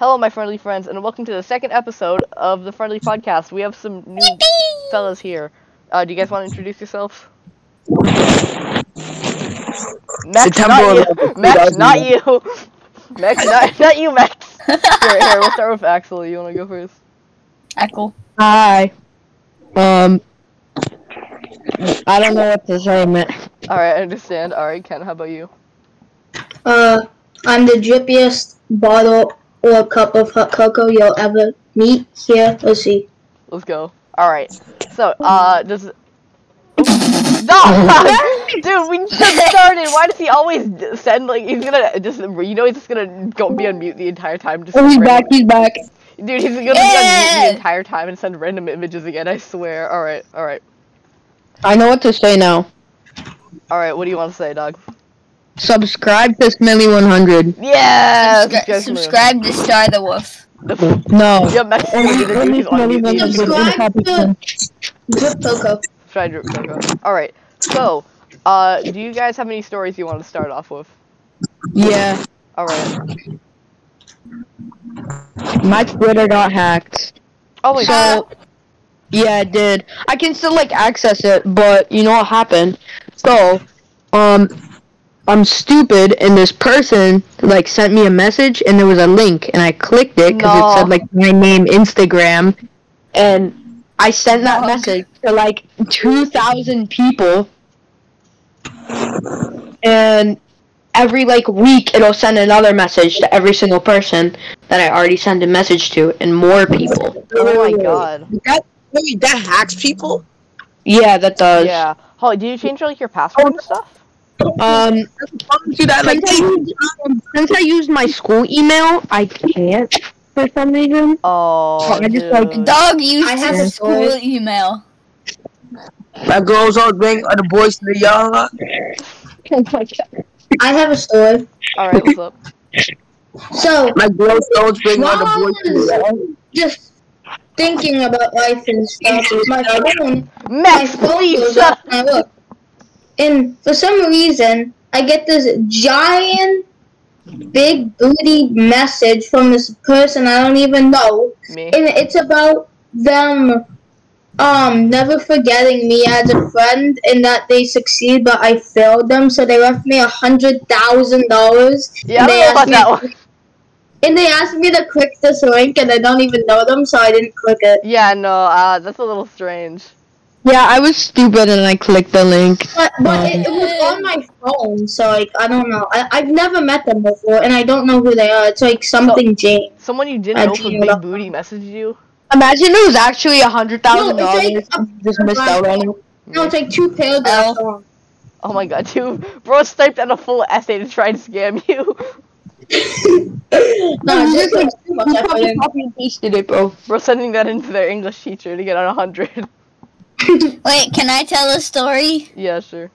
Hello, my friendly friends, and welcome to the second episode of the Friendly Podcast. We have some new fellas here. Uh, do you guys want to introduce yourselves? Max, September not you. Max, not you. Max, not, not you, Max. Here, here, we'll start with Axel. You want to go first? Echo. Hi. Um. I don't know what to say, man. Alright, I understand. Alright, Ken, how about you? Uh, I'm the drippiest bottle or cup of hot cocoa you'll ever meet. Here, let's see. Let's go. Alright. So, uh, does. Stop! Dude, we just started. Why does he always send, like, he's gonna just, you know, he's just gonna go be on mute the entire time. Just Oh, he's back. He's back. Dude, he's gonna be on mute the entire time and send random images again, I swear. Alright, alright. I know what to say now. Alright, what do you want to say, dog? Subscribe to Smelly100. Yeah! Subscri- subscribe to Star the Wolf. No. Yeah, Max, Only- he's only he's on mute. Smelly100 He's in Subscribe to- 10. Drip cocoa. Try to Alright, so, uh, do you guys have any stories you want to start off with? Yeah. Alright. My Twitter got hacked. Oh my god. So, yeah, it did. I can still like access it, but you know what happened? So, um, I'm stupid, and this person like sent me a message, and there was a link, and I clicked it because No. it said like my name, Instagram, and I sent that Dog. message to like 2,000 people, and every like week it'll send another message to every single person that I already sent a message to, and more people. Oh my god. That wait, that hacks people. Yeah, that does. Yeah. Holly, did you change like your password oh, and stuff? Um, Do that like since, I used, um, since I used my school email, I can't for some reason. Oh, I just, like. Dog used I have a school email. that girls all bring other boys to the yard. Oh my god. I have a story. Alright, what's up? So, My girls don't bring while other boys to the yard. was just thinking about life and stuff, my phone, my Max, phone please goes shut up and I look. And for some reason, I get this giant, big booty message from this person I don't even know. me. and it's about them um never forgetting me as a friend and that they succeed but I failed them so they left me a hundred thousand dollars Yeah, I they don't know about that one. and they asked me to click this link and I don't even know them so I didn't click it. Yeah, no, uh, that's a little strange. Yeah, I was stupid and I clicked the link. But but um, it, it was on my phone so like I don't know. I, I've never met them before and I don't know who they are. It's like something James. Someone you didn't know from Big Booty messaged you. Imagine it was actually a hundred thousand No, dollars. like a- Just missed out on it. No, it's like two paragraphs long. Oh my god, dude. Bro typed out a full essay to try and scam you. no, it's just like too much You effort. probably copy and pasted it, bro. Bro sending that into their English teacher to get on a 100. Wait, can I tell a story? yeah, sure.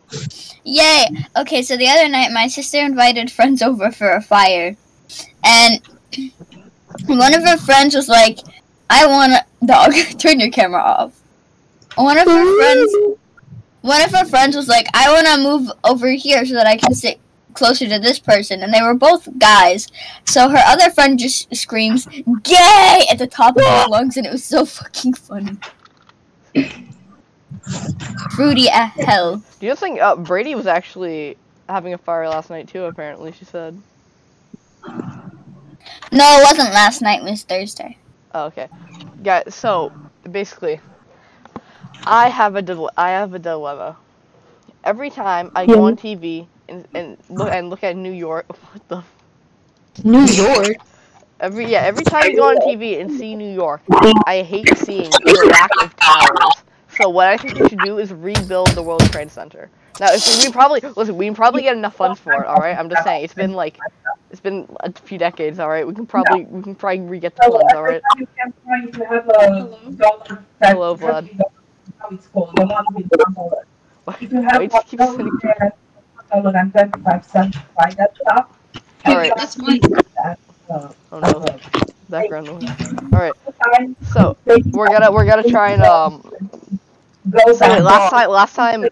Yay! Okay, so the other night, my sister invited friends over for a fire, and one of her friends was like, "I want a dog. Turn your camera off." One of her friends, one of her friends was like, "I want to move over here so that I can sit closer to this person," and they were both guys. So her other friend just screams "gay" at the top of her lungs, and it was so fucking funny. Fruity as hell. Do you think uh, Brady was actually having a fire last night too, apparently, she said. No, it wasn't last night. It was Thursday. Oh, okay. Yeah, so basically, I have a I have a dilemma. Every time I go on TV and, and look and look at New York, what the New York. every yeah every time you go on TV and see New York, I hate seeing the lack of towers. So what I think we should do is rebuild the World Trade Center. Now, if we probably listen, we can probably get enough funds for it. All right, I'm just saying it's been like it's been a few decades. All right, we can probably we can probably re-get the funds. All right. You can try to have a dollar that Hello, Vlad. how it's called, the one with one dollar. If you have Wait, one keep dollar, sending- you can have one dollar and twenty-five cents to buy that stuff. All right. That's mine. Uh, Oh no, background noise. All right, so we're gonna we're gonna try and um. Goes So wait, last goes. time last time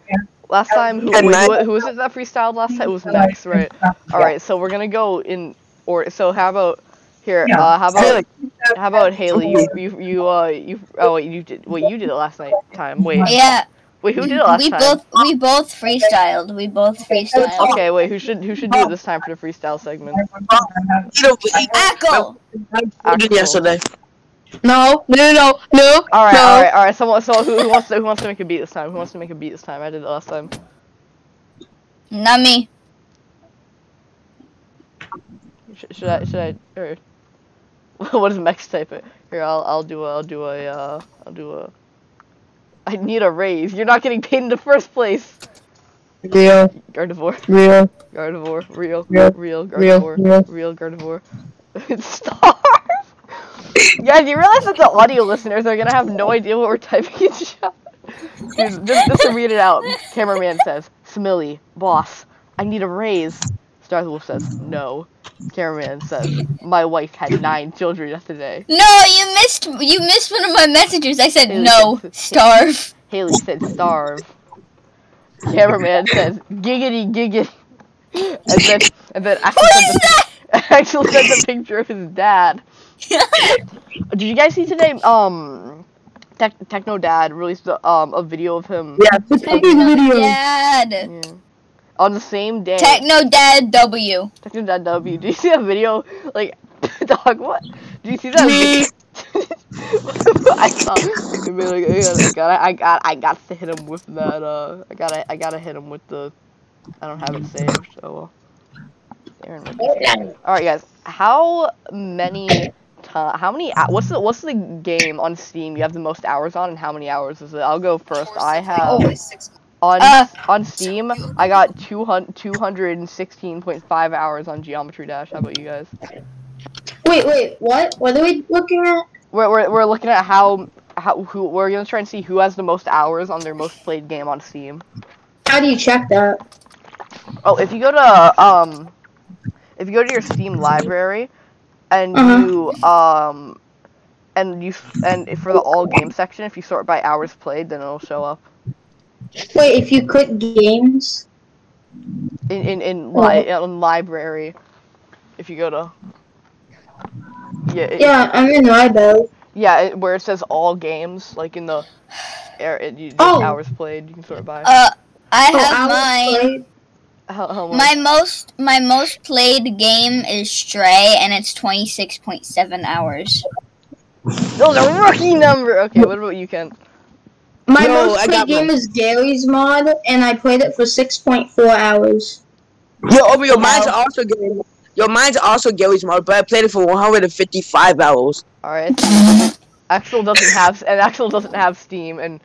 last time who, wait, night. who, who was it that freestyled last time? It was Max, right? All right, so we're gonna go in or so how about Here, uh, how about how about Haley? You you you uh you oh wait you did wait you did it last night time wait Yeah, wait who did it last we time? both we both freestyled. We both freestyled. Okay, wait who should who should do it this time for the freestyle segment? you know, we Echo. yesterday. No, no, no, no. All right, no. all right, all right. Someone, so who, who wants to who wants to make a beat this time? Who wants to make a beat this time? I did it last time. Not me. Should, should I should I or what does Mex type it? Here, I'll I'll do a I'll do a uh I'll do a. I need a raise. You're not getting paid in the first place. Real, Gardevoir, real, Gardevoir, real, Real, real, real, Gardevoir, real. real Gardevoir. Starve. do you realize that the audio listeners are gonna have no idea what we're typing in chat? Dude, just, just to read it out, cameraman says, Smilly, boss, I need a raise. Star Wolf says, no. Cameraman says, my wife had nine children yesterday. No, you missed you missed one of my messages. I said Haley no, said- starve. Haley said, starve. Cameraman says, giggity, giggity. And then, and then Axel What sent the, that? Axel sent a picture of his dad. Did you guys see today? Um, Tech, Techno Dad released a, um a video of him Yeah, Techno video. Dad. yeah, on the same day. Techno Dad W. Techno Dad W. Did you see that video? Like, dog, what? Do you see that? Me. video? I saw. I mean, like, I got, I got, I got to hit him with that. Uh, I gotta, I gotta hit him with the. I don't have it saved. So well. Aaron, all right, guys. How many? Ti- how many? What's the What's the game on Steam you have the most hours on, and how many hours is it? I'll go first. I have on Uh. on Steam. I got 200 216.5 hours on Geometry Dash. How about you guys? Wait, wait, what? What are we looking at? We're, we're, we're looking at how how who we're gonna try and see who has the most hours on their most played game on Steam. How do you check that? Oh, if you go to um, if you go to your Steam library, and Uh-huh. you um, and you and for the all game section, if you sort by hours played, then it'll show up Wait, if you click games. in in in, li- in library. If you go to yeah it- Yeah, I'm in library. yeah it, where it says all games like in the air it, you, Oh. hours played you can sort by Uh, I Oh, have hours mine. played. How, how much? My most my most played game is Stray, and it's twenty six point seven hours. Those are rookie number. Okay, what about you, Ken? My Yo, most played game one. is Garry's Mod, and I played it for 6.4 hours. Yo, oh, yo, mine's also Garry. Yo, mine's also Garry's Mod, but I played it for 155 hours. All right. Axel doesn't have and Axel doesn't have Steam and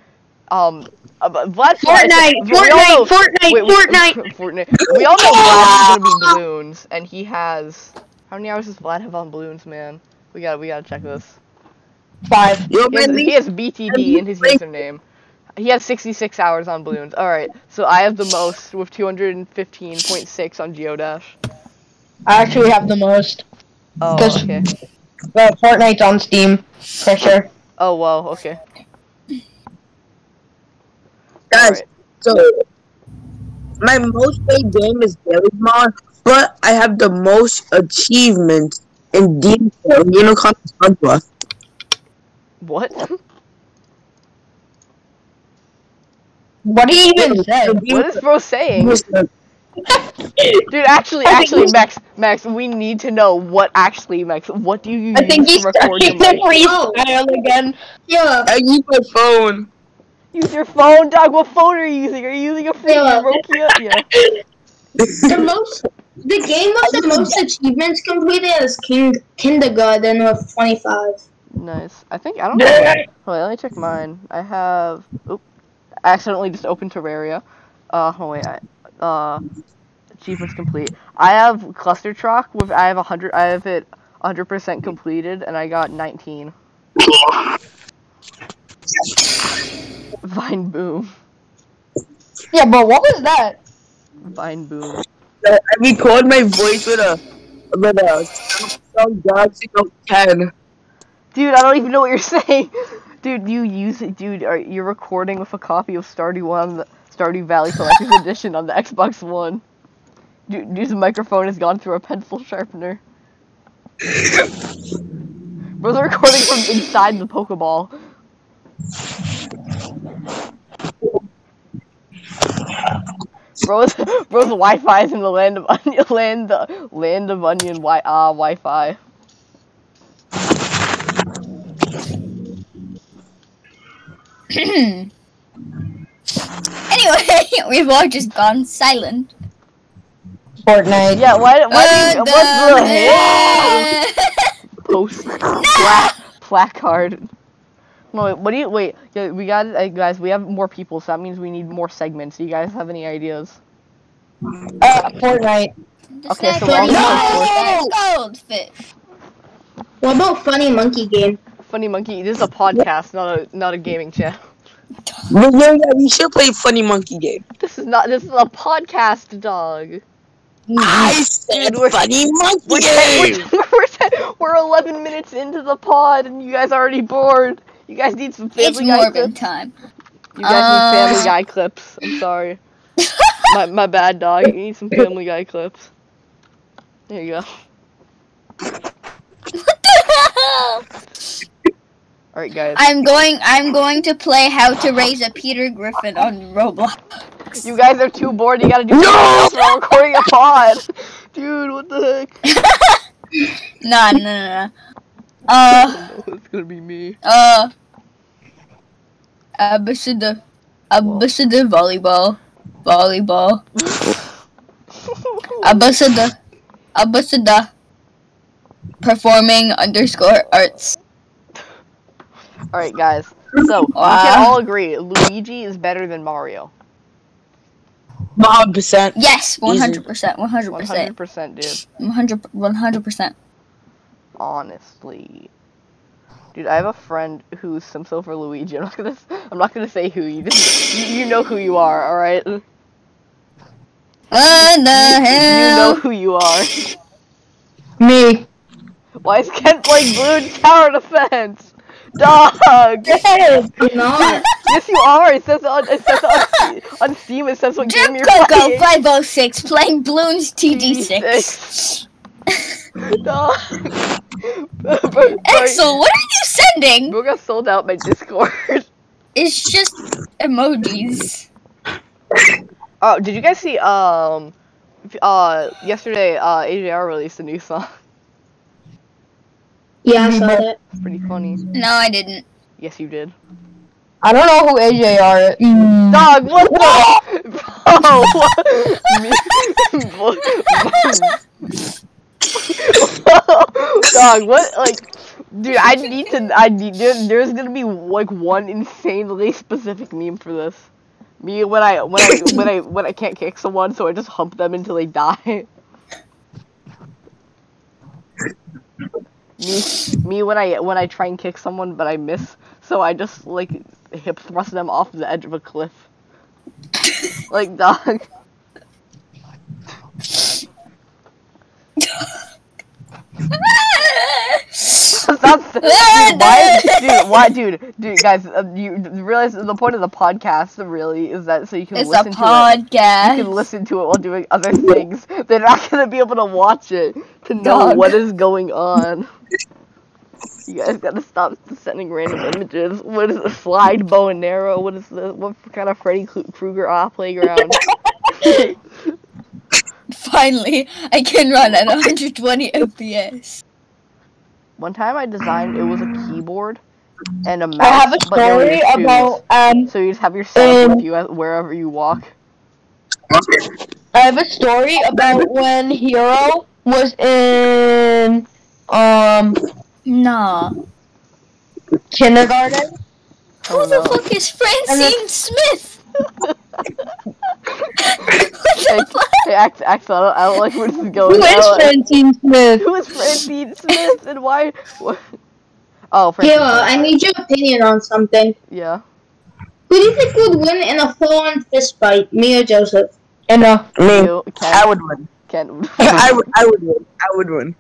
um. Uh, but Vlad Fortnite, we all know- Fortnite, Fortnite, wait, Fortnite. Fortnite. We all know Vlad is gonna be balloons, and he has. How many hours does Vlad have on balloons, man? We got to we gotta check this. Five. He has, man, he has BTD in his username. He has 66 hours on balloons. All right, so I have the most with 215.6 on Geodash. I actually have the most. Oh, Cause- okay. But Fortnite's on Steam for sure. Oh wow, okay. Guys, Alright. so my most played game is Garry's Mod, but I have the most achievements in Demon Unicorn SpongeBob. What? What do you even say? what is bro saying? Dude, actually, actually, Max, Max, we need to know what actually, Max, what do you I think use he's to record your starting to mic? Oh. freestyle again. Yeah, I use my phone. Use your phone, dog. What phone are you using? Are you using a phone? Yeah. Nokia? Yeah. the most, the game with the most achievements completed is King Kindergarten with 25. Nice. I think I don't know. Wait, let me check mine. I have. Oop. I accidentally just opened Terraria. Uh, oh wait. I, uh, achievements complete. I have Cluster Truck with. I have a hundred. I have it 100% completed, and I got 19. Vine Boom. Yeah, but what was that? Vine Boom. I record my voice with a with a Samsung Galaxy Note 10. Dude, I don't even know what you're saying. Dude, you use it, dude. Are you're recording with a copy of Stardew One, Stardew Valley Collector's Edition on the Xbox One? Dude, dude's microphone has gone through a pencil sharpener. Bro's recording from inside the Pokeball. Bro's bro's Wi-Fi is in the land of onion, land land of onion wi uh Wi-Fi. anyway, we've all just gone silent. Fortnite. Yeah, why why do you, Uh, what's the the- post pla- placard? No, wait, what do you wait? Yeah, we got uh, guys. We have more people, so that means we need more segments. Do you guys have any ideas? Uh, Fortnite. The Okay, so snack we're is goldfish. What about funny monkey game? Funny monkey. This is a podcast, not a not a gaming channel. Yeah, yeah, yeah, we should play Funny Monkey Game. This is not. This is a podcast, dog. I said Dude, we're- Funny Monkey We're, Game. ten, we're, we're, we're 11 minutes into the pod, and you guys are already bored. You guys need some It's Family Guy Morbin clips. time. You guys Uh. need Family Guy clips. I'm sorry. my my bad, dog. You need some Family Guy clips. There you go. what the hell? All right, guys. I'm going. I'm going to play How to Raise a Peter Griffin on Roblox. You guys are too bored. You gotta do something else. We're recording a pod. Dude, what the heck? no, no, no, no. Uh, it's gonna be me. uh, ambassador, ambassador volleyball, volleyball, ambassador, ambassador, performing underscore arts. All right, guys. So we can all agree Luigi is better than Mario. 100%. Yes, one hundred percent, 100%. 100 percent, percent, dude. one hundred, one hundred percent. Honestly, dude, I have a friend who's sims over Luigi. I'm not gonna. I'm not gonna say who. You just. You, you know who you are. All right. You What the know who you are. Me. Why is Ken playing Bloons Tower Defense? Dog. Yes. Not. yes, you are. It says on. It says on, on Steam. It says what game you're Coco playing. five oh six playing Bloons TD6. Dog. Axel, what are you sending? Bro got sold out by Discord. It's just emojis. Oh, did you guys see? Um, uh, yesterday, uh, AJR released a new song. Yeah, I saw that. It's pretty funny. No, I didn't. Yes, you did. I don't know who AJR is. Mm. Dog, what the? Bro, Dog, what? Like, dude, I need to. I need. There, there's gonna be like one insanely specific meme for this. Me when I when I when I when I can't kick someone, so I just hump them until they die. Me, me when I when I try and kick someone but I miss, so I just like hip thrust them off the edge of a cliff. like dog. That's, dude, why, dude, why, dude, dude, guys, uh, you realize the point of the podcast really is that so you can It's a listen to it. podcast. You can listen to it while doing other things. They're not gonna be able to watch it to know Dog. what is going on. You guys gotta stop sending random images. What is a slide bow and arrow? What is the what kind of Freddy Kru- Krueger ah playground? Finally, I can run at 120 FPS. One time I designed it was a keyboard and a mouse. I have a but there were story shoes. about um. So you just have your son um, with you wherever you walk. I have a story about when Hero was in um Nah. kindergarten. Who the fuck is Francine Smith? Hey, what the fuck? hey Ax- Axel, I don't, I don't like where this is going. Who I is don't like- Francine Smith? Who is Francine Smith and why? What? Oh, Francine. Kayla, I need your opinion on something. Yeah. Who do you think would win in a full-on fist fight, me or Joseph? And uh, Me. You, Ken. I would win. Ken. I would. I would win. I would win.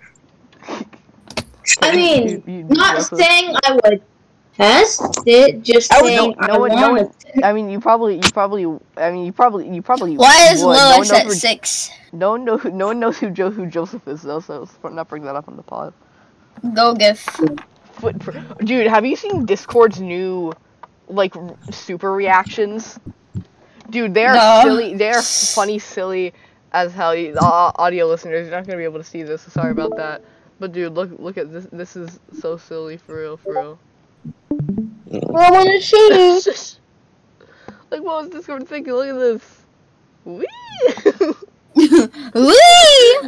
I mean, You- you- not Joseph. saying I would test it, just I saying no, I no one- no one- I mean, you probably, you probably, I mean, you probably, you probably. Why is would. No Lois knows at who- six? No one knows. No one knows who Joe, who Joseph is though. So let's not bring that up on the pod. Go gif. Foot Dude, have you seen Discord's new, like, super reactions? Dude, they are No. silly. They are funny, silly as hell. You- Uh, audio listeners, you're not gonna be able to see this. so Sorry about that. But dude, look, look at this. This is so silly for real, for real. I want to see. like, what was Discord thinking? Look at this. Wee! Wee!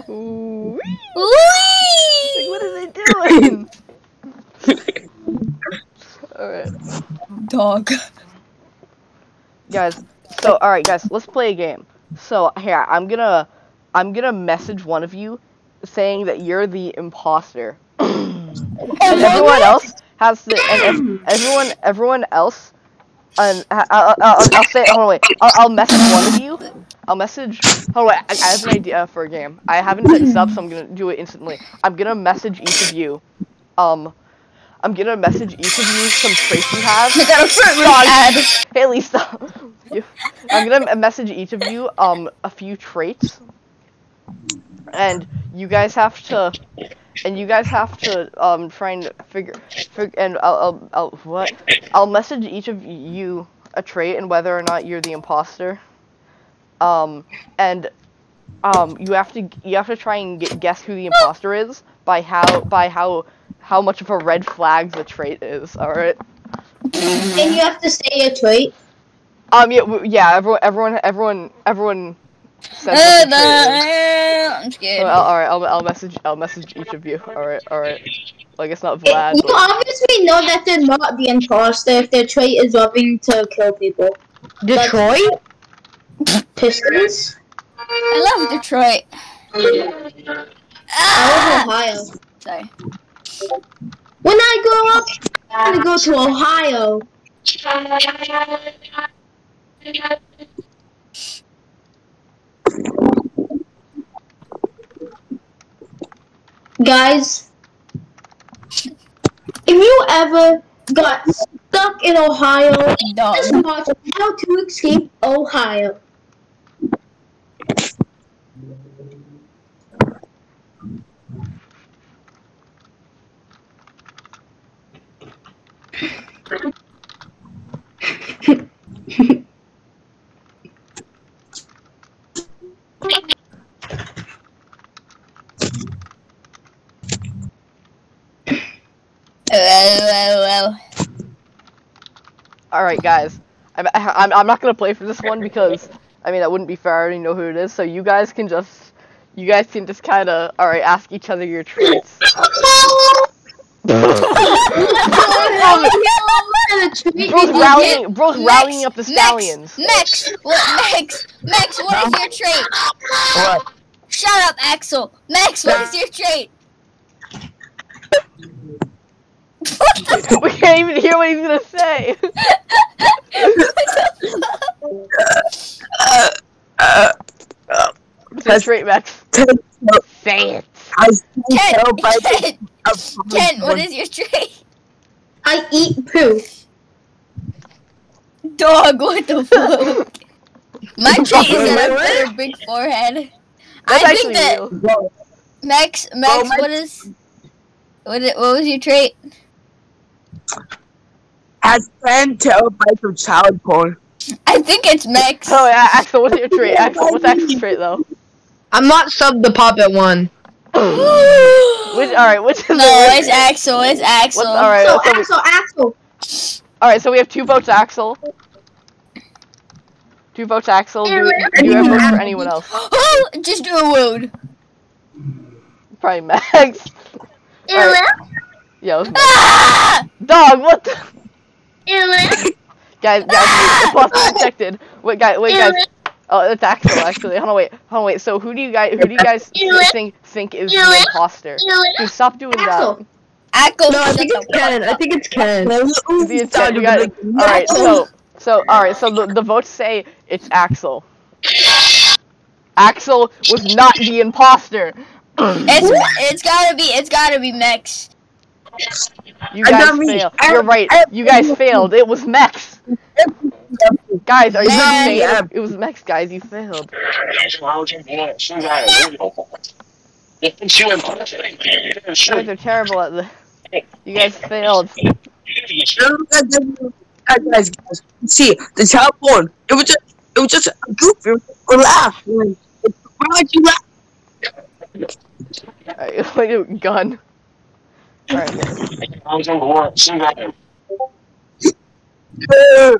Wee! Like, what are they doing? Alright. Dog. guys so all right guys let's play a game so here i'm gonna i'm gonna message one of you saying that you're the imposter and everyone else has to and ev- everyone everyone else and I'll, I'll, I'll say hold on wait I'll, I'll message one of you. I'll message hold on wait I, I have an idea for a game. I haven't set this up so I'm gonna do it instantly. I'm gonna message each of you um I'm gonna message each of you some traits you have. I got a front ad. Haley, stop. I'm gonna message each of you um a few traits, and you guys have to, and you guys have to um try and figure, fig- and I'll, I'll, I'll what? I'll message each of you a trait and whether or not you're the imposter. Um, and um you have to you have to try and get, guess who the imposter is by how by how how much of a red flag the trait is. All right. And you have to say a trait. Um. Yeah. Yeah. Everyone. Everyone. Everyone. Everyone. Says Uh, the trait. I'm scared. So, I'll- all right. I'll. I'll message. I'll message each of you. All right. All right. Like it's not Vlad. you But, obviously know that they're not the imposter if their trait is loving to kill people. Detroit? Pistons? I love Detroit. I Ah! love Ohio. Sorry. When I grow up, I'm gonna go to Ohio. Guys, if you ever got stuck in Ohio, Dog. just watch How to Escape Ohio. Well, well, well. All right, guys. I'm, I'm. I'm not gonna play for this one because I mean that wouldn't be fair. I already know who it is. So you guys can just. You guys can just kind of. All right. Ask each other your traits. Bro's rallying. Bro's rallying up the stallions. Max, what, Max, Max, what is your trait? What? Shut up, Axel. Max, what is your trait? we can't even hear what he's gonna say. What's your trait, Max? Say it. I can Ken, tell by Ken, Ken, what is your trait? I eat poo. Dog, what the fuck? My trait is that I've got a big forehead. That's I actually think that real. Max, Max, oh, my- what is, what, i- what was your trait? has 10 terabytes of child porn. I think it's Max. Oh yeah, I Axel, what's your trait? Axel, what's Axel's trait though? I'm not sub the pop at one. Which, all right, which is no, the it's Axel. It's Axel. What's, all right, So so we, Axel, Axel. all right, so we have two votes, Axel. Two votes, Axel. Do, do you have votes for anyone else? Oh, just do a wound. Probably Max. Alright. Yeah, it was Max. Ah! Dog, what the? Guys, guys, imposter detected. Wait, guys, wait, guys. Oh, it's Axel actually. Hold on, wait, hold on, wait. So who do you guys, who do you guys think think is the imposter? Dude, stop doing that. Axel. Axel. No, I think it's Ken. I think it's Ken. The intent, you guys, all right, so so all right, so the, the votes say it's Axel. Axel was not the imposter. It's it's gotta be it's gotta be Max. You guys failed. You're right. You guys failed. It was Mex. Guys, are you Man. saying it was Max, Guys, you failed. You guys are terrible at the. You guys failed. Guys, guys, guys. See, the telephone. It was just, it was just a goof. It was a laugh. Why would you laugh? Alright, like a gun. Alright.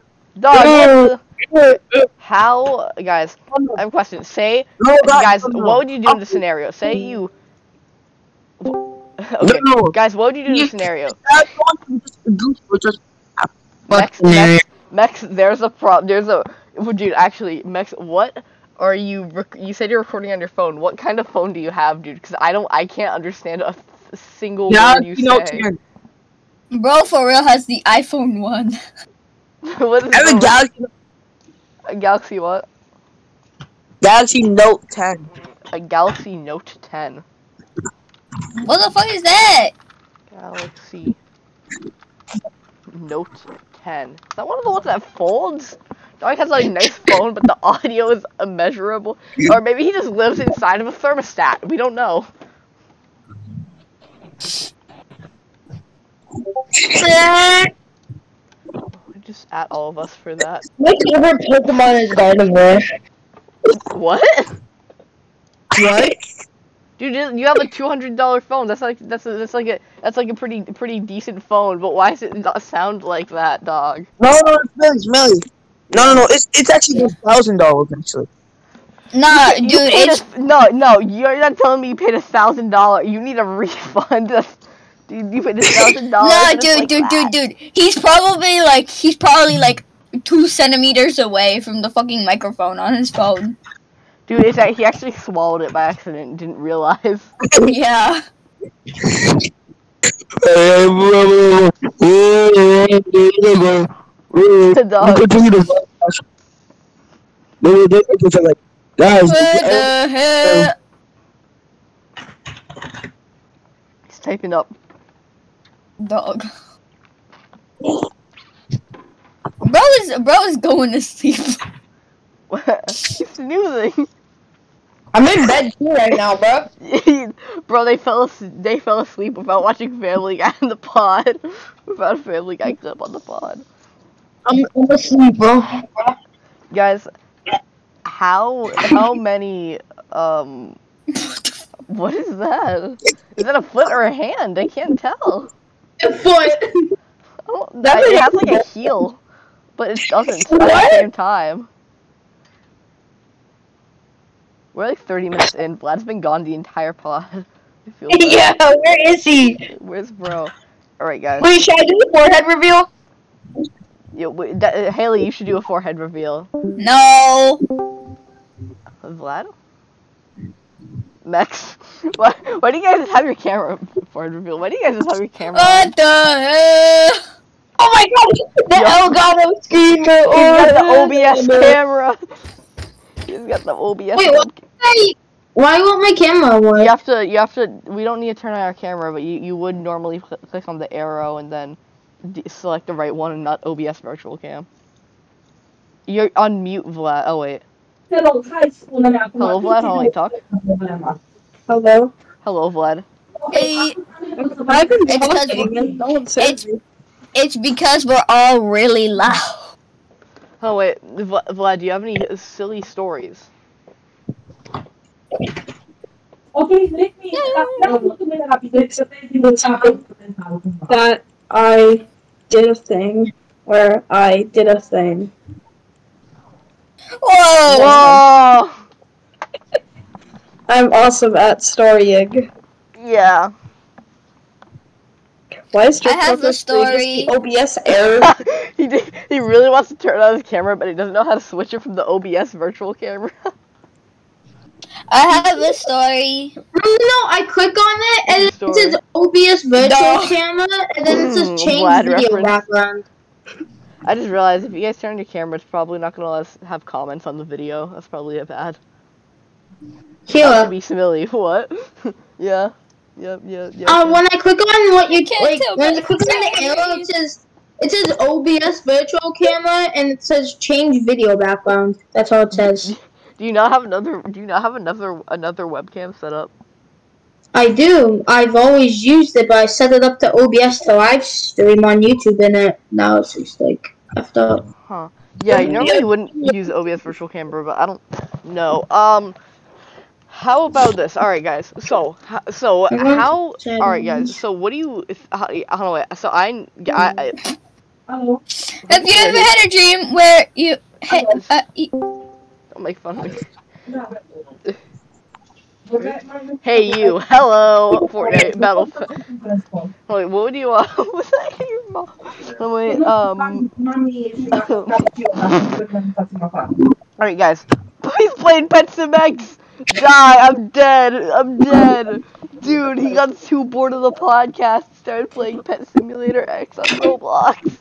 Dog, what the- how, guys, I have a question. Say, No, guys, no, no. what would you do in the scenario? Say you. Okay, No. guys, what would you do in the scenario? That was just a goof. It was just Mex, Mex, Mex, there's a problem. There's a, well, dude. Actually, Mex, what are you? Rec- you said you're recording on your phone. What kind of phone do you have, dude? Because I don't, I can't understand a, a single yeah, word you you say. 10. Bro, for real, has the iPhone 1. what is I have a Galaxy, a Galaxy what? Galaxy Note 10. A Galaxy Note 10. What the fuck is that? Galaxy Note 10. Is that one of the ones that folds? Dog has like a nice phone, but the audio is immeasurable. Or maybe he just lives inside of a thermostat. We don't know. Just at all of us for that. My favorite Pokemon is Gardevoir. What? What? Dude, you you have a two hundred dollar phone. That's like that's a, that's like a that's like a pretty pretty decent phone. But why does it not sound like that, dog? No, no, it's Millie, it's Millie. No, no, no, it's, it's actually thousand dollars actually. Nah, You dude, paid it's a, no no. You're not telling me you paid a thousand dollars. You need a refund. That's- Dude, you paid a thousand dollars. Nah, dude, like dude, that. dude, dude. He's probably like he's probably like two centimeters away from the fucking microphone on his phone. Dude, it's like he actually swallowed it by accident and didn't realize. Yeah. The dog. Continue to podcast. They were they were like, guys, What the hell? He's typing up. Dog. Bro is bro is going to sleep. He's snoozing. I'm in bed too right now, bro. Bro, they fell they fell asleep without watching Family Guy in the pod. Without a Family Guy clip on the pod. I'm, I'm asleep, bro. Guys, how how many um what is that? Is that a foot or a hand? I can't tell. Foot. Oh, that, it has like a heel, but it doesn't at the same time. We're like 30 minutes in. Vlad's been gone the entire pod. I feel bad. yeah, where is he? Where's bro? Alright, guys. Wait, should I do the forehead reveal? Yo, wait, that, uh, Haley, you should do a forehead reveal. No. Vlad? Max? Why, why do you guys just have your camera forehead reveal? Why do you guys just have your camera on? What the hell? Oh my god, the Yeah. Elgato screen. He's got the OBS camera. He's got the OBS. Wait, what? Hey, why won't my camera work? You have to, you have to, we don't need to turn on our camera, but you, you would normally cl- click on the arrow and then d- select the right one and not OBS virtual cam. You're on mute, Vlad. Oh, wait. Pero high school na ako. Hello, Vlad. Hold on, wait, talk. Hello. Hello, Vlad. Hey, I've been It's 'cause- talking. No one said it's it's because we're all really loud. Oh, wait. Vla- Vlad, do you have any silly stories? Okay, let me. Uh, that I did a thing where I did a thing. Whoa! Whoa! I'm awesome at storying. Yeah. Why is I have the story. OBS error? he did, he really wants to turn on his camera, but he doesn't know how to switch it from the OBS virtual camera. I have a story. No, no, I click on it and it Story. says OBS virtual No. camera and then it says change Vlad video reference. background. I just realized if you guys turn on your camera, it's probably not gonna let us have comments on the video. That's probably a bad. That be Smilly. What? yeah. Yep. Yep. Yep. Uh, when I click on what you Can't like, tell when by I click on the the arrow, it says it says OBS virtual camera and it says change video background. That's all it says. Do you not have another? Do you not have another another webcam set up? I do. I've always used it, but I set it up to OBS to live stream on YouTube, and it now it's just like effed up. Huh. Yeah, you normally wouldn't use OBS Virtual Camera, but I don't know. Um, how about this? All right, guys. So, so I want how? All right, guys. So, what do you? If, how, I don't know. So I, I, I Hello. Have you ever had a dream where you hit, uh, you, don't make fun of me. Hey, you. Hello, Fortnite Battle. Wait, what would you? What was that your? Oh, wait. Um. All right, guys. He's playing Pet Sim X. Die! I'm dead. I'm dead. Dude, he got too bored of the podcast. Started playing Pet Simulator X on Roblox.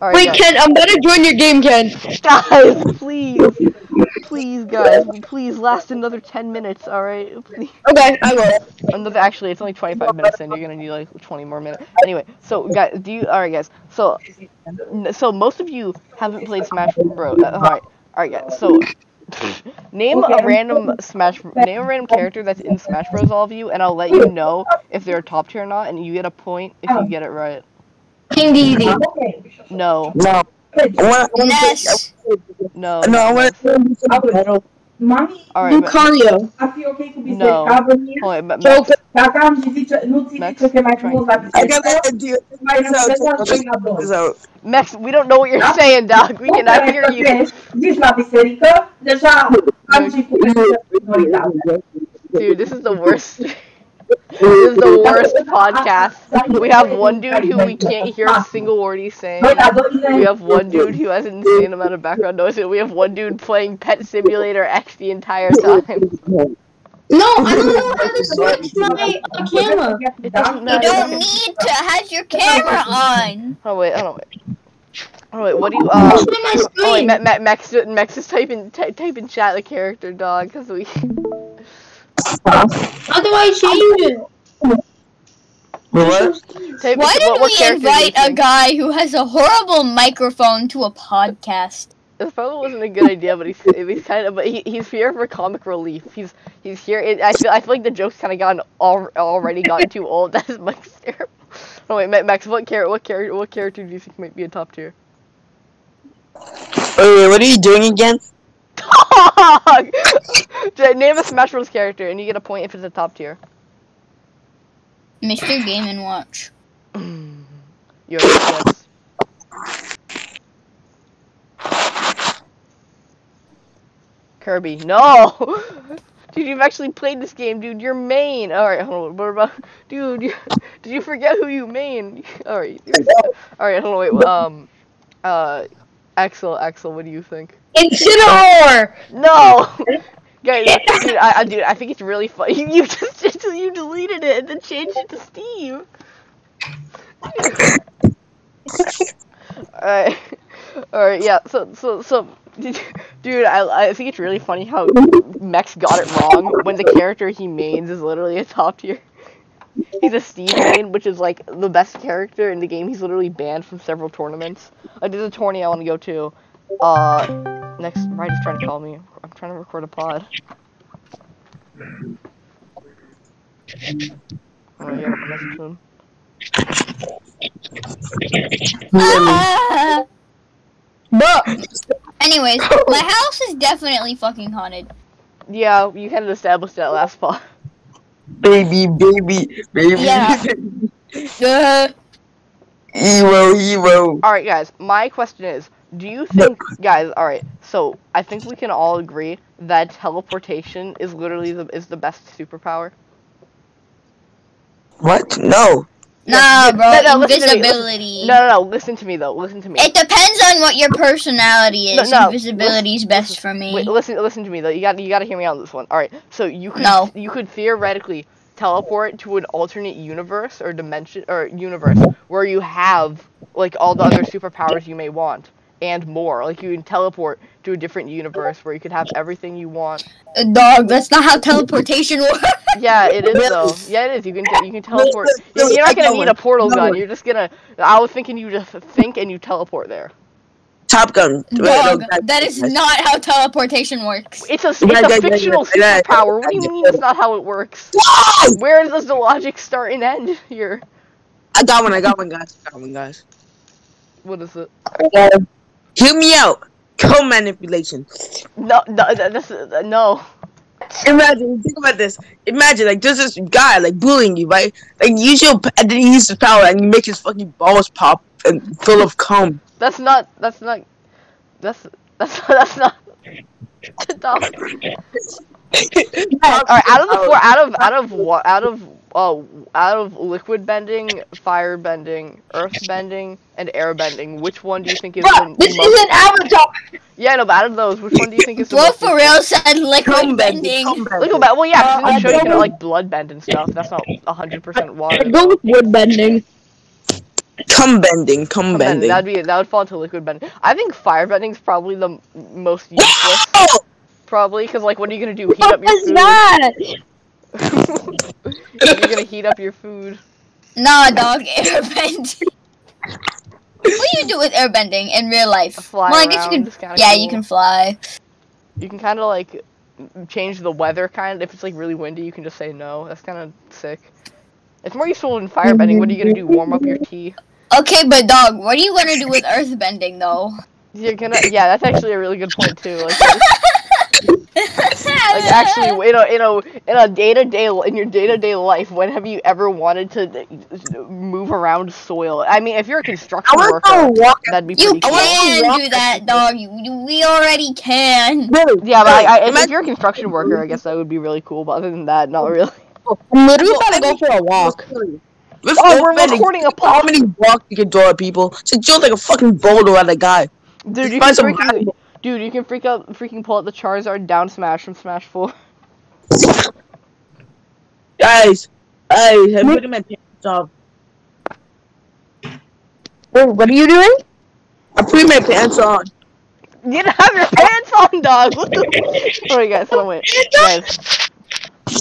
Right, Wait, guys. Ken, I'm gonna join your game, Ken. guys, please, please, guys, please last another ten minutes. All right, please. Okay, I will. Another, actually, it's only 25 minutes, and you're gonna need like 20 more minutes. Anyway, so guys, do you? All right, guys. So, so most of you haven't played Smash Bros. Uh, all right, all right, guys. So, name a random Smash, name a random character that's in Smash Bros. All of you, and I'll let you know if they're top tier or not, and you get a point if you get it right. King Dedede. No, No. I want, I Ness. no. no, I want to battle. Mami, All right, ma- Lucario. a fi ok ku No. bisek ka veni, hold on, ma- Joker. kaka am zizi che, nou ti Max, di che mai try. pou la I bisek. got that idea. Mai nan se sa chen la don. So, Max, we don't know what you're saying, dog. We cannot hear you. Dis la bisek ka, deja, am zi pou bisek. Dude, this is the worst. This is the worst podcast. We have one dude who we can't hear a single word he's saying. We have one dude who has an insane amount of background noise, and we have one dude playing Pet Simulator X the entire time. No, I don't know how to switch my uh, camera. It doesn't You don't need to have your camera on. Oh wait, oh no wait. Oh wait, what do you? Uh, Switch my oh wait, screen. Ma- Ma- Max, Max is typing ty- type in chat the character dog because we. How do I change it? what? Why did what we character do you invite a guy who has a horrible microphone to a podcast? This probably wasn't a good idea, but he's he's kind of but he, he's here for comic relief. He's he's here. It, I feel I feel like the joke's kind of gotten al- already gotten too old. That is Mike's terrible. Oh wait, Max, what character what character what character do you think might be a top tier? Wait, wait, what are you doing again? Dog! Name a Smash Bros character, and you get a point if it's a top tier. Mr. Game and Watch. You're yes. Kirby, no! Dude, you've actually played this game, dude. You're main. Alright, hold on. What about. Dude, you, did you forget who you main? Alright. Alright, hold on, wait. Um. Uh. Axel, Axel, what do you think? Incineroar! No! Guys, dude, I, I, dude, I think it's really funny. You, you just you deleted it and then changed it to Steve. Alright. Alright, yeah, so, so, so, dude, I, I think it's really funny how Mex got it wrong when the character he mains is literally a top tier. He's a Steve main, which is like the best character in the game. He's literally banned from several tournaments. Like, there's a tourney I want to go to. Uh, next, Ryder's trying to call me. I'm trying to record a pod. Oh, yeah, message him. Ah! But Anyways, my house is definitely fucking haunted. Yeah, you kind of established that last pod. Baby, baby, baby. Yeah. Uh, hero, hero. Alright, guys, my question is do you think, guys, alright, so I think we can all agree that teleportation is literally the, is the best superpower? What? No. nah, bro. No, no, listen to me, invisibility. No, no, no, listen to me though, listen to me. It depends on what your personality is. no, no. Invisibility is listen- best for me. Wait, listen, listen to me though. You got, you got to hear me on this one. All right. So you could, No. you could theoretically teleport to an alternate universe or dimension or universe where you have like all the other superpowers you may want and more. Like you can teleport to a different universe where you could have everything you want. Uh, Dog, that's not how teleportation works. Yeah, it is though. Yeah, it is. You can te- you can teleport. You're not gonna need a portal gun. You're just gonna. I was thinking you just think and you teleport there. Top Gun. Dog, that is not how teleportation works. It's a, it's Yeah, yeah, a fictional yeah, yeah. superpower. What do you mean it's not how it works? Where does the logic start and end here? I got one. I got one, guys. I got one, guys. What is it? Hear me out. Co-manipulation. No, no, th- this is, uh, no. Imagine, think about this. Imagine, like, there's this guy, like, bullying you, right? Like, you use your, and then he uses his power, and you make his fucking balls pop and full of cum. That's not. That's not. That's that's that's not. Dog. All right, out of the four, out of out of what, out of oh, out of liquid bending, fire bending, earth bending, and air bending, which one do you think is Bruh, the this most? isn't Avatar. Yeah, no, but out of those, which one do you think is the Flo most? for real said liquid Cum bending. bending. cum bending. Liquid. Well, yeah, 'cause in Uh, the show you can like blood bend and stuff. That's not hundred percent water. I'd go with wood bending. Cum bending. Cum Cum bending, bending. That'd be that would fall into liquid bending. I think fire bending is probably the m- most useless. Probably because like, what are you gonna do? Heat up What your was food? that? You're gonna heat up your food. Nah, dog, airbending. what do you do with airbending in real life? Fly well, I guess you can. Yeah, cool. you can fly. You can kind of like change the weather. Kind of, if it's like really windy, you can just say no. That's kind of sick. It's more useful in fire bending. What are you gonna do? Warm up your tea? Okay, but dog, what are you gonna do with earth bending though? You're gonna. Yeah, that's actually a really good point too. Like, like actually, you know, you know, in a day to day, in your day to day life, when have you ever wanted to uh, move around soil? I mean, if you're a construction want worker, to walk. that'd be You pretty cool. can do that, dog. You, you, we already can. Really? Yeah, but I, I, if, if you're a construction worker, I guess that would be really cool. But other than that, not really. I'm literally about to go for a walk. With Oh, we're earthbending, recording a How many walks you can throw at people? Just throw like a fucking boulder at a guy. Dude, you can Find some freaking, random- dude, you can freak out, freaking pull out the Charizard down smash from Smash Four. Guys, guys, I'm putting my pants off. Wait, what are you doing? I'm putting my pants on. You didn't have your pants on, dog. What the? Alright, guys, hold on, wait, guys.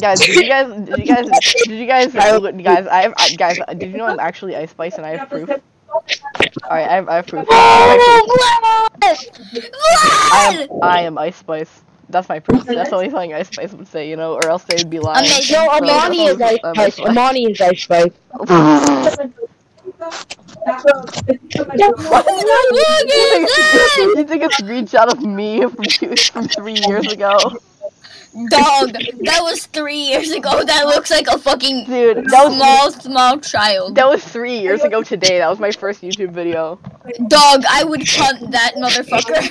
Guys, did you guys, did you guys, did you guys, guys, I have, I, guys, did you know I'm actually Ice Spice and I have proof? Alright, I have, I have proof. I have proof. I am, I am Ice Spice. That's my proof. That's the only thing Ice Spice would say, you know, or else they would be lying. Amazing. No, Amani is Ice Spice. Amani is Ice Spice. you think it's a screenshot of me from two, from three years ago? Dog, that was three years ago. That looks like a fucking Dude, that was small, small child. that was three years ago today. That was my first YouTube video. Dog, I would punt that motherfucker.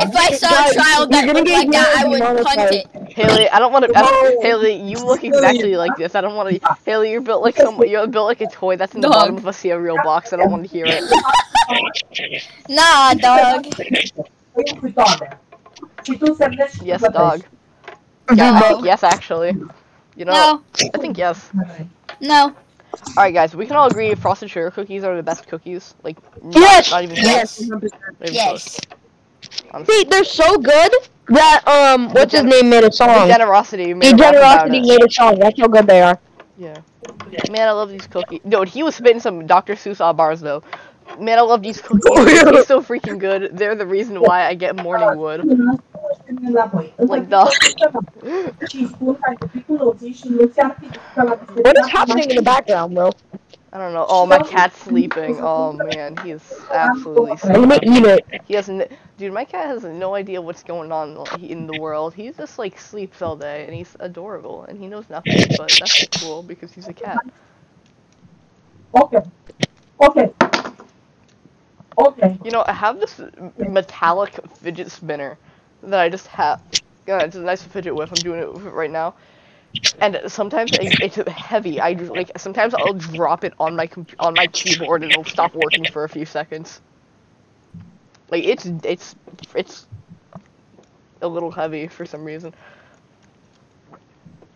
if I saw a child that you're gonna looked like that, I would yelled punt it. Haley, I don't want to. Haley, you look exactly like this. I don't want to. Haley, you're built like some. You're built like a toy that's in the bottom of a cereal box. I don't want to hear it. Nah, dog. Yes, dog. Yeah, I think yes, actually. You know, No, I think yes. no. All right, guys, we can all agree frosted sugar cookies are the best cookies. Like, not, Yes! not even Yes. close, Yes. honestly. See, they're so good that um, what's his name made a The song. generosity. made The a generosity made a song. That's how good they are. Yeah. Man, I love these cookies. Dude, he was spitting some Dr. Seuss bars though. Man, I love these oh, cookies. They're so freaking good. They're the reason why I get morning wood. Like the. What is happening in the background, bro? I don't know. Oh, my cat's sleeping. Oh man, he's absolutely I'm sleeping. gonna eat it. He doesn't. Dude, my cat has no idea what's going on in the world. He just like sleeps all day, and he's adorable, and he knows nothing. But that's cool because he's a cat. Okay. Okay. Okay. You know, I have this metallic fidget spinner that I just have. Yeah, it's a nice fidget whip. I'm doing it with it right now. And sometimes it, it's heavy. I like sometimes I'll drop it on my comp- on my keyboard and it'll stop working for a few seconds. Like it's it's it's a little heavy for some reason.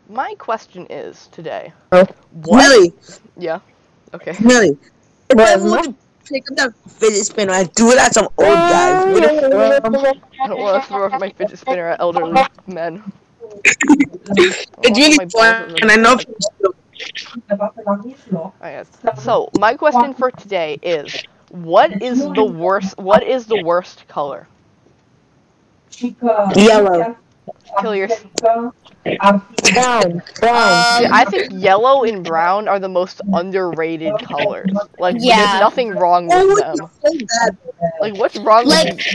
My question is today. Oh. What? Really, Yeah. Okay. really. If I Well, were to pick up that fidget spinner, I'd do it at some old guys. What if, I don't want to throw my fidget spinner at elderly men. it's really fun, and I know. I guess. So, my question for today is What is the worst? What is the worst color? Yellow. Kill your. Brown. Brown. Um, I think yellow and brown are the most underrated colors. Like, Yeah. there's nothing wrong with it's them. Like, what's wrong Like, with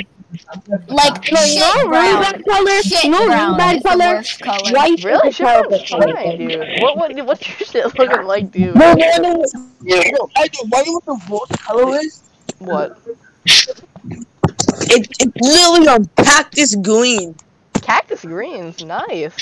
like No, you shit know really brown. bad color? Shit you know really brown bad color? worst color. White Really? is Shit terrible brown's color. fine, dude. What, what, what's your shit looking like, dude? No, no, no. Yo, I do. Why you know what the worst color is? What? It, it's literally on cactus green. Cactus greens, nice.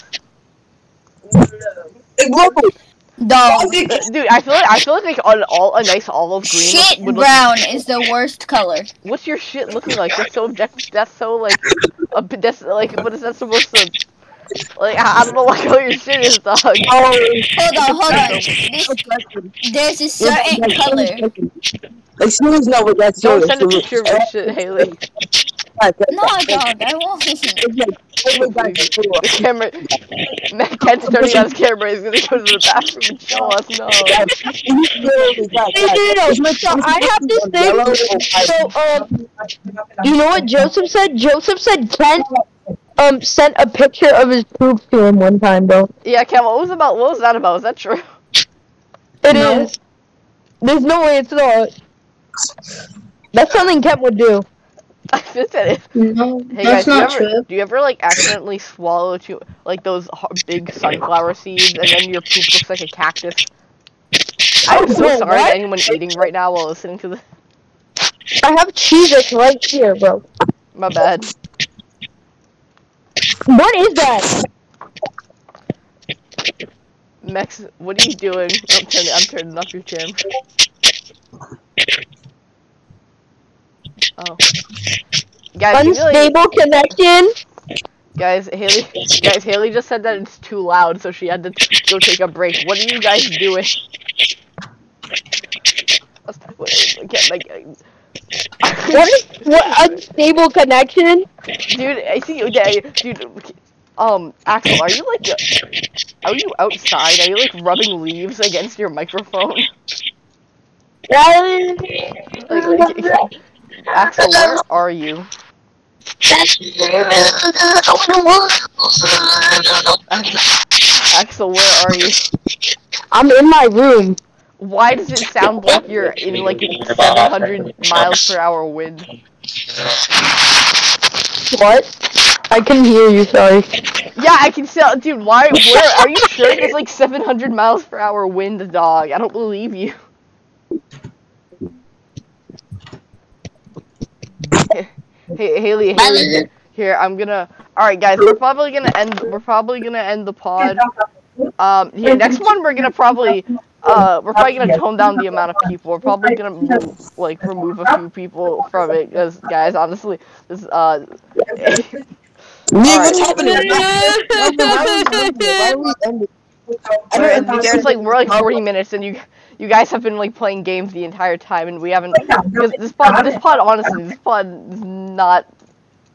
Dog. Dude, I feel like I feel like like an all a nice olive green Shit would look. brown is the worst color. What's your shit looking like? That's so that's, that's so like a bit that's like what is that supposed to like I I don't know what color your shit is, dog. Hold on, hold on. This, there's a certain color. Like, seriously, no, but that's Don't serious. send a picture of your shit, Haley. No, dog, I won't. The camera. Matt Kent's turning on his camera. He's gonna go to the bathroom and show us. No. So I have this thing. So, um, you know what Joseph said? Joseph said Kent um sent a picture of his poop to him one time, bro. Yeah, Cam. What was about? What was that about? Is that true? It is. No. There's no way it's not. That's something Kent would do. I said it. No, Hey that's guys, do you, ever, true. do you ever like accidentally swallow two like those big sunflower seeds and then your poop looks like a cactus? I'm so Wait, sorry to what? anyone eating right now while listening to the. I have Cheez-Its right here, bro. My bad. What is that? Max, what are you doing? I'm turning, I'm turning off your cam. Oh. Guys, can you, like, Unstable connection. guys, Haley, guys, Haley just said that it's too loud, so she had to go take a break. What are you guys doing? Wait, I can't make. What is what unstable connection? Dude, I see you. Yeah, dude. Um, Axel, are you like, are you outside? Are you like rubbing leaves against your microphone? Like, like, Axel, where are you? Axel, where are you? I'm in my room. Why does it sound like you're in like 700 miles per hour wind? What? I can hear you. Sorry. Yeah, I can tell, dude. Why? Where are you sure there's like 700 miles per hour wind, dog? I don't believe you. Hey, Haley, Haley, here I'm gonna. All right, guys, we're probably gonna end. We're probably gonna end the pod. Um, here, next one we're gonna probably. Uh, we're probably gonna tone down the amount of people. We're probably gonna move, like remove a few people from it, because guys, honestly, this uh. Me, what's happening? Why are we ending? I don't There- There's like we're like 40 minutes, and you you guys have been like playing games the entire time, and we haven't. Because this pod, this pod, honestly, this pod is not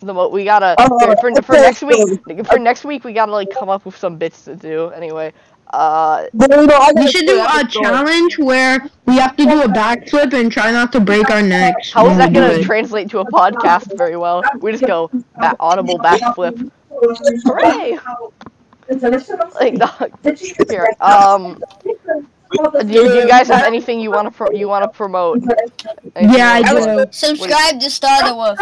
the mo. We gotta for, for, for next week. For next week, we gotta like come up with some bits to do. Anyway, uh, But, you know, I We should do a challenge where we have to do a backflip and try not to break our necks. how is that gonna translate to a podcast very well? We just go ba- audible backflip. Hooray! Like, dog. Here, um, do, do you guys have anything you wanna pro- you wanna promote? Anything Yeah, I you wanna- do. Subscribe to Star the Wolf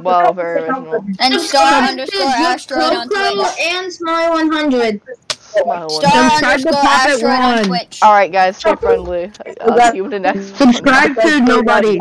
Well, very original. and Star underscore asteroid on Twitch. and Smile 100. Smile. Star Subscribe to underscore Puppet asteroid on One. Twitch. All right, guys, stay friendly. Uh, see you in the next. Subscribe to nobody.